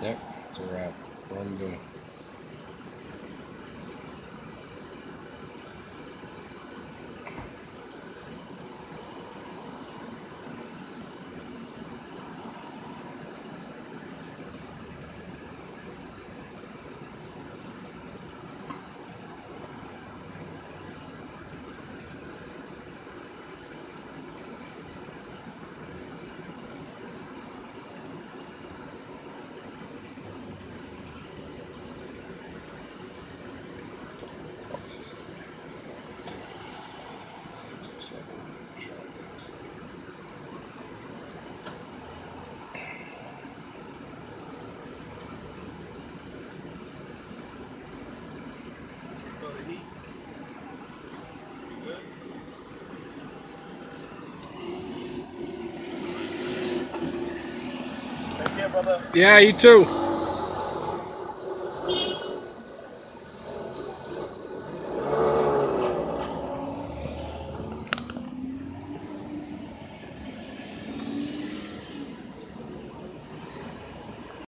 Yep, it's a wrap. What I'm doing. Yeah, you too.